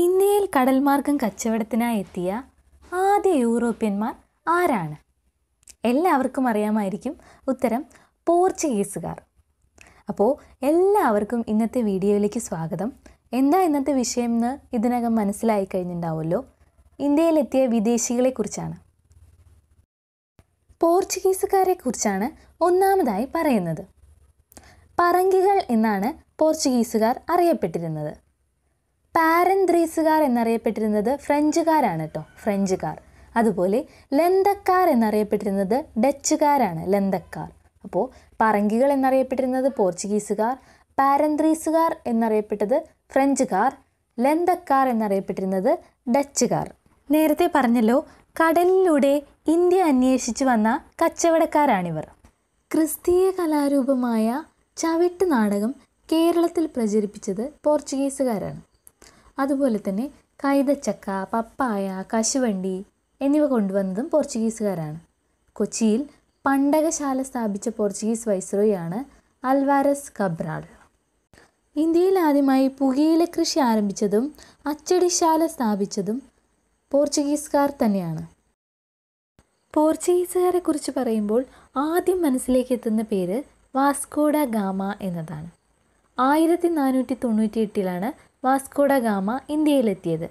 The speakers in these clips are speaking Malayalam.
ഇന്ത്യയിൽ കടൽമാർഗം കച്ചവടത്തിനായി എത്തിയ ആദ്യ യൂറോപ്യന്മാർ ആരാണ്? എല്ലാവർക്കും അറിയാമായിരിക്കും ഉത്തരം പോർച്ചുഗീസുകാർ. അപ്പോൾ എല്ലാവർക്കും ഇന്നത്തെ വീഡിയോയിലേക്ക് സ്വാഗതം. എന്താ ഇന്നത്തെ വിഷയം എന്ന് ഇതിനകം മനസ്സിലായി കഴിഞ്ഞിട്ടുണ്ടാവുമല്ലോ. ഇന്ത്യയിലെത്തിയ വിദേശികളെക്കുറിച്ചാണ് പോർച്ചുഗീസുകാരെക്കുറിച്ചാണ് ഒന്നാമതായി പറയുന്നത്. പറങ്കികൾ എന്നാണ് പോർച്ചുഗീസുകാർ അറിയപ്പെട്ടിരുന്നത്. പാരന്ത്രീസുകാർ എന്നറിയപ്പെട്ടിരുന്നത് ഫ്രഞ്ചുകാരാണ് കേട്ടോ ഫ്രഞ്ചുകാർ. അതുപോലെ ലന്തക്കാർ എന്നറിയപ്പെട്ടിരുന്നത് ഡച്ചുകാരാണ് ലന്തക്കാർ. അപ്പോൾ പറങ്കികൾ എന്നറിയപ്പെട്ടിരുന്നത് പോർച്ചുഗീസുകാർ പാരന്ത്രീസുകാർ എന്നറിയപ്പെട്ടത് ഫ്രഞ്ചുകാർ ലന്തക്കാർ എന്നറിയപ്പെട്ടിരുന്നത് ഡച്ചുകാർ. നേരത്തെ പറഞ്ഞല്ലോ കടലിലൂടെ ഇന്ത്യ അന്വേഷിച്ചു വന്ന കച്ചവടക്കാരാണിവർ. ക്രിസ്തീയ കലാരൂപമായ ചവിട്ട് നാടകം കേരളത്തിൽ പ്രചരിപ്പിച്ചത് പോർച്ചുഗീസുകാരാണ്. അതുപോലെ തന്നെ കൈതച്ചക്ക പപ്പായ കശുവണ്ടി എന്നിവ കൊണ്ടുവന്നതും പോർച്ചുഗീസുകാരാണ്. കൊച്ചിയിൽ പണ്ടകശാല സ്ഥാപിച്ച പോർച്ചുഗീസ് വൈസ്രോയാണ് അൽവാരസ് കബ്രാൾ. ഇന്ത്യയിൽ ആദ്യമായി പുകയില കൃഷി ആരംഭിച്ചതും അച്ചടിശാല സ്ഥാപിച്ചതും പോർച്ചുഗീസുകാർ തന്നെയാണ്. പോർച്ചുഗീസുകാരെ കുറിച്ച് പറയുമ്പോൾ ആദ്യം മനസ്സിലേക്ക് എത്തുന്ന പേര് വാസ്കോഡ ഗാമ എന്നതാണ്. ആയിരത്തി നാനൂറ്റി തൊണ്ണൂറ്റി എട്ടിലാണ് വാസ്കോഡ ഗാമ ഇന്ത്യയിലെത്തിയത്.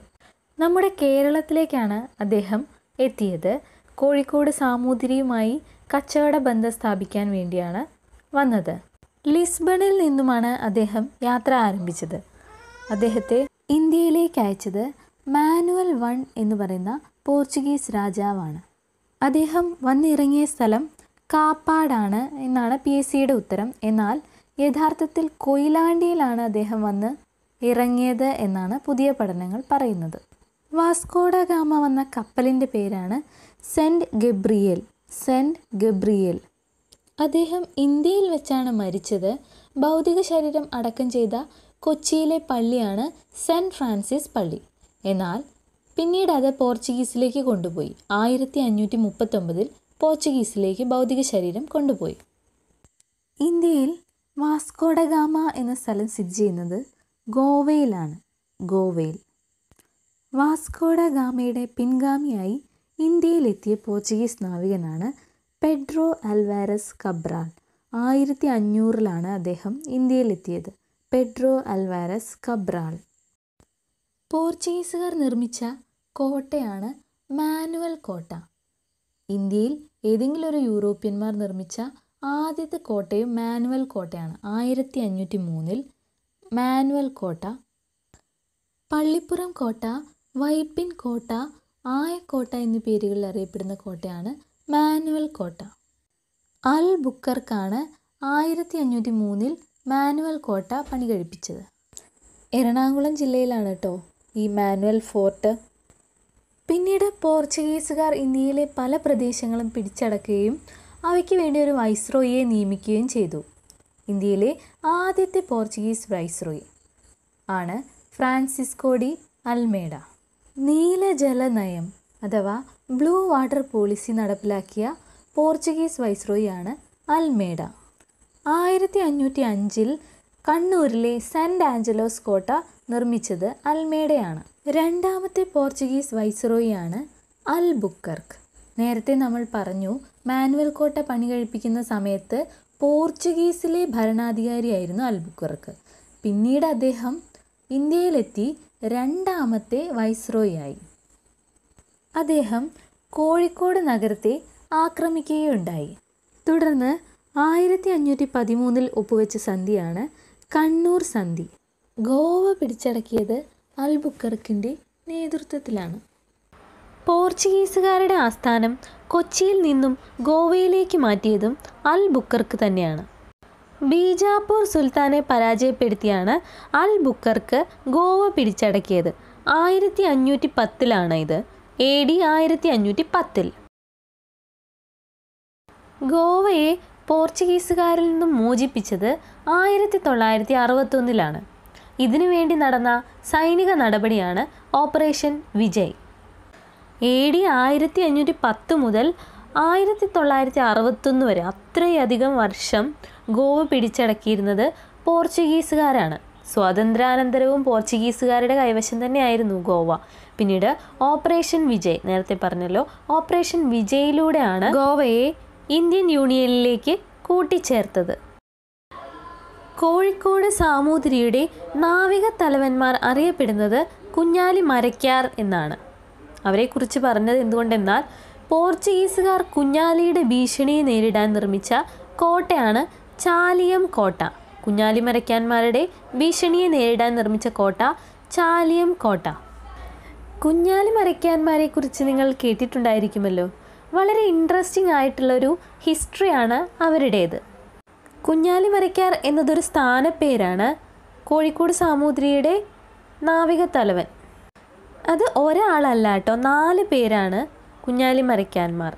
നമ്മുടെ കേരളത്തിലേക്കാണ് അദ്ദേഹം എത്തിയത്. കോഴിക്കോട് സാമൂതിരിയുമായി കച്ചവട ബന്ധം സ്ഥാപിക്കാൻ വേണ്ടിയാണ് വന്നത്. ലിസ്ബണിൽ നിന്നുമാണ് അദ്ദേഹം യാത്ര ആരംഭിച്ചത്. അദ്ദേഹത്തെ ഇന്ത്യയിലേക്ക് അയച്ചത് മാനുവൽ വൺ എന്ന് പറയുന്ന പോർച്ചുഗീസ് രാജാവാണ്. അദ്ദേഹം വന്നിറങ്ങിയ സ്ഥലം കാപ്പാടാണ് എന്നാണ് പി എസ് സിയുടെ ഉത്തരം. എന്നാൽ യഥാർത്ഥത്തിൽ കൊയിലാണ്ടിയിലാണ് അദ്ദേഹം വന്ന് ഇറങ്ങിയത് എന്നാണ് പുതിയ പഠനങ്ങൾ പറയുന്നത്. വാസ്കോഡ ഗാമ വന്ന കപ്പലിന്റെ പേരാണ് സെന്റ് ഗബ്രിയേൽ സെന്റ് ഗബ്രിയേൽ. അദ്ദേഹം ഇന്ത്യയിൽ വെച്ചാണ് മരിച്ചത്. ഭൗതിക ശരീരം അടക്കം ചെയ്ത കൊച്ചിയിലെ പള്ളിയാണ് സെന്റ് ഫ്രാൻസിസ് പള്ളി. എന്നാൽ പിന്നീട് അത് പോർച്ചുഗീസിലേക്ക് കൊണ്ടുപോയി. ആയിരത്തി അഞ്ഞൂറ്റി മുപ്പത്തൊമ്പതിൽ പോർച്ചുഗീസിലേക്ക് ഭൗതിക ശരീരം കൊണ്ടുപോയി. ഇന്ത്യയിൽ വാസ്കോഡഗാമ എന്ന സ്ഥലം സ്ഥിതി ചെയ്യുന്നത് ഗോവയിലാണ്. ഗോവയിൽ വാസ്കോഡ ഗാമയുടെ പിൻഗാമിയായി ഇന്ത്യയിലെത്തിയ പോർച്ചുഗീസ് നാവികനാണ് പെഡ്രോ അൽവാരസ് കബ്രാൽ ആയിരത്തി അഞ്ഞൂറിലാണ് അദ്ദേഹം ഇന്ത്യയിലെത്തിയത്. പെഡ്രോ അൽവാരസ് കബ്രാൾ പോർച്ചുഗീസുകാർ നിർമ്മിച്ച കോട്ടയാണ് മാനുവൽ കോട്ട. ഇന്ത്യയിൽ ഏതെങ്കിലും ഒരു യൂറോപ്യന്മാർ നിർമ്മിച്ച ആദ്യത്തെ കോട്ടയും മാനുവൽ കോട്ടയാണ്. ആയിരത്തി അഞ്ഞൂറ്റി മൂന്നിൽ മാനുവൽ കോട്ട പള്ളിപ്പുറം കോട്ട വൈപ്പിൻ കോട്ട ആയക്കോട്ട എന്നീ പേരുകളിൽ അറിയപ്പെടുന്ന കോട്ടയാണ് മാനുവൽ കോട്ട. അൽ ബുക്കർക്കാണ് ആയിരത്തി അഞ്ഞൂറ്റി മൂന്നിൽ മാനുവൽ കോട്ട പണി കഴിപ്പിച്ചത്. എറണാകുളം ജില്ലയിലാണ് കേട്ടോ ഈ മാനുവൽ ഫോർട്ട്. പിന്നീട് പോർച്ചുഗീസുകാർ ഇന്ത്യയിലെ പല പ്രദേശങ്ങളും പിടിച്ചടക്കുകയും അവയ്ക്ക് വേണ്ടി ഒരു വൈസ്രോയിയെ നിയമിക്കുകയും ചെയ്തു. ഇന്ത്യയിലെ ആദ്യത്തെ പോർച്ചുഗീസ് വൈസ്രോയി ആണ് ഫ്രാൻസിസ്കോ ഡി അൽമേഡ. നീലജല നയം അഥവാ ബ്ലൂ വാട്ടർ പോളിസി നടപ്പിലാക്കിയ പോർച്ചുഗീസ് വൈസ്രോയി ആണ് അൽമേഡ. ആയിരത്തി അഞ്ഞൂറ്റി അഞ്ചിൽ കണ്ണൂരിലെ സെന്റ് ആഞ്ചലോസ് കോട്ട നിർമ്മിച്ചത് അൽമേഡയാണ്. രണ്ടാമത്തെ പോർച്ചുഗീസ് വൈസ്രോയിയാണ് അൽ ബുക്കർക്ക് നേരത്തെ നമ്മൾ പറഞ്ഞു മാനുവൽ കോട്ട പണി കഴിപ്പിക്കുന്ന സമയത്ത് പോർച്ചുഗീസിലെ ഭരണാധികാരിയായിരുന്നു അൽബുക്കർക്ക് പിന്നീട് അദ്ദേഹം ഇന്ത്യയിലെത്തി രണ്ടാമത്തെ വൈസ്രോയായി അദ്ദേഹം കോഴിക്കോട് നഗരത്തെ ആക്രമിക്കുകയുണ്ടായി. തുടർന്ന് ആയിരത്തി അഞ്ഞൂറ്റി പതിമൂന്നിൽ ഒപ്പുവെച്ച സന്ധിയാണ് കണ്ണൂർ സന്ധി. ഗോവ പിടിച്ചടക്കിയത് അൽബുക്കർക്കിന്റെ നേതൃത്വത്തിലാണ്. പോർച്ചുഗീസുകാരുടെ ആസ്ഥാനം കൊച്ചിയിൽ നിന്നും ഗോവയിലേക്ക് മാറ്റിയതും അൽ ബുക്കർക്ക് തന്നെയാണ്. ബീജാപ്പൂർ സുൽത്താനെ പരാജയപ്പെടുത്തിയാണ് അൽ ബുക്കർക്ക് ഗോവ പിടിച്ചടക്കിയത്. ആയിരത്തി അഞ്ഞൂറ്റി പത്തിലാണ് ഇത്. എ ഡി ആയിരത്തി അഞ്ഞൂറ്റി പത്തിൽ ഗോവയെ പോർച്ചുഗീസുകാരിൽ നിന്നും മോചിപ്പിച്ചത് ആയിരത്തി തൊള്ളായിരത്തി അറുപത്തൊന്നിലാണ് ഇതിനുവേണ്ടി നടന്ന സൈനിക നടപടിയാണ് ഓപ്പറേഷൻ വിജയ്. എ ഡി ആയിരത്തി അഞ്ഞൂറ്റി പത്ത് മുതൽ ആയിരത്തി തൊള്ളായിരത്തി അറുപത്തൊന്ന് വരെ അത്രയധികം വർഷം ഗോവ പിടിച്ചടക്കിയിരുന്നത് പോർച്ചുഗീസുകാരാണ്. സ്വാതന്ത്ര്യാനന്തരവും പോർച്ചുഗീസുകാരുടെ കൈവശം തന്നെയായിരുന്നു ഗോവ. പിന്നീട് ഓപ്പറേഷൻ വിജയ് നേരത്തെ പറഞ്ഞല്ലോ ഓപ്പറേഷൻ വിജയിലൂടെയാണ് ഗോവയെ ഇന്ത്യൻ യൂണിയനിലേക്ക് കൂട്ടിച്ചേർത്തത്. കോഴിക്കോട് സാമൂതിരിയുടെ നാവിക തലവന്മാർ അറിയപ്പെടുന്നത് കുഞ്ഞാലി മരക്കാർ എന്നാണ്. അവരെക്കുറിച്ച് പറഞ്ഞത് എന്തുകൊണ്ടെന്നാൽ പോർച്ചുഗീസുകാർ കുഞ്ഞാലിയുടെ ഭീഷണിയെ നേരിടാൻ നിർമ്മിച്ച കോട്ടയാണ് ചാലിയം കോട്ട. കുഞ്ഞാലി മരയ്ക്കാന്മാരുടെ ഭീഷണിയെ നേരിടാൻ നിർമ്മിച്ച കോട്ട ചാലിയം കോട്ട. കുഞ്ഞാലി മരയ്ക്കാന്മാരെ കുറിച്ച് നിങ്ങൾ കേട്ടിട്ടുണ്ടായിരിക്കുമല്ലോ. വളരെ ഇൻട്രസ്റ്റിംഗ് ആയിട്ടുള്ളൊരു ഹിസ്റ്ററിയാണ് അവരുടേത്. കുഞ്ഞാലി മരയ്ക്കാർ എന്നതൊരു സ്ഥാനപ്പേരാണ് കോഴിക്കോട് സാമൂതിരിയുടെ നാവിക തലവൻ അത് ഒരാളല്ല കേട്ടോ. നാല് പേരാണ് കുഞ്ഞാലി മരയ്ക്കാന്മാർ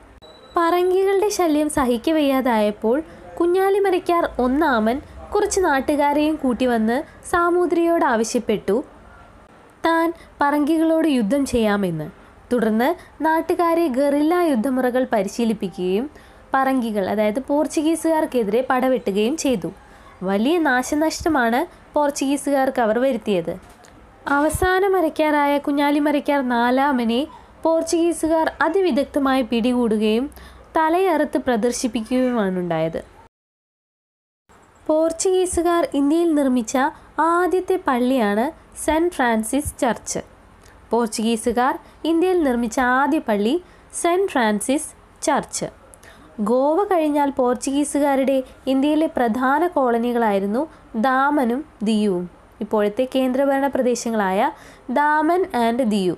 പറങ്കികളുടെ ശല്യം സഹിക്കവയ്യാതായപ്പോൾ കുഞ്ഞാലി മരയ്ക്കാർ ഒന്നാമൻ കുറച്ച് നാട്ടുകാരെയും കൂട്ടി വന്ന് സാമൂതിരിയോട് ആവശ്യപ്പെട്ടു. താൻ പറങ്കികളോട് യുദ്ധം ചെയ്യാമെന്ന്. തുടർന്ന് നാട്ടുകാരെ ഗറില്ല യുദ്ധമുറകൾ പരിശീലിപ്പിക്കുകയും പറങ്കികൾ അതായത് പോർച്ചുഗീസുകാർക്കെതിരെ പടവെട്ടുകയും ചെയ്തു. വലിയ നാശനഷ്ടമാണ് പോർച്ചുഗീസുകാർക്ക് അവർ വരുത്തിയത്. അവസാന മരക്കാരായ കുഞ്ഞാലി മരയ്ക്കാർ നാലാമനെ പോർച്ചുഗീസുകാർ അതിവിദഗ്ധമായി പിടികൂടുകയും തലയറുത്ത് പ്രദർശിപ്പിക്കുകയുമാണ് ഉണ്ടായത് പോർച്ചുഗീസുകാർ ഇന്ത്യയിൽ നിർമ്മിച്ച ആദ്യത്തെ പള്ളിയാണ് സെന്റ് ഫ്രാൻസിസ് ചർച്ച്. പോർച്ചുഗീസുകാർ ഇന്ത്യയിൽ നിർമ്മിച്ച ആദ്യ പള്ളി സെന്റ് ഫ്രാൻസിസ് ചർച്ച്. ഗോവ കഴിഞ്ഞാൽ പോർച്ചുഗീസുകാരുടെ ഇന്ത്യയിലെ പ്രധാന കോളനികളായിരുന്നു ദാമനും ദിയുവും. ഇപ്പോഴത്തെ കേന്ദ്രഭരണ പ്രദേശങ്ങളായ ദാമൻ ആൻഡ് ദിയു.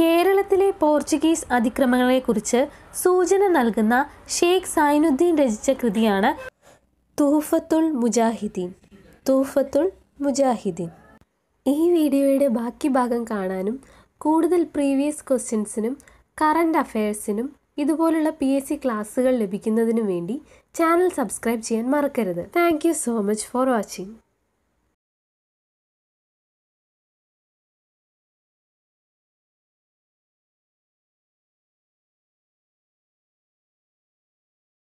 കേരളത്തിലെ പോർച്ചുഗീസ് അതിക്രമങ്ങളെക്കുറിച്ച് സൂചന നൽകുന്ന ഷെയ്ഖ് സൈനുദ്ദീൻ രചിച്ച കൃതിയാണ് തൂഫത്തുൽ മുജാഹിദ്ദീൻ തൂഫത്തുൽ മുജാഹിദ്ദീൻ ഈ വീഡിയോയുടെ ബാക്കി ഭാഗം കാണാനും കൂടുതൽ പ്രീവിയസ് ക്വസ്റ്റ്യൻസിനും കറണ്ട് അഫയേഴ്സിനും ഇതുപോലുള്ള പി എസ് സി ക്ലാസ്സുകൾ ലഭിക്കുന്നതിനു വേണ്ടി ചാനൽ സബ്സ്ക്രൈബ് ചെയ്യാൻ മറക്കരുത്. Thank so much for watching.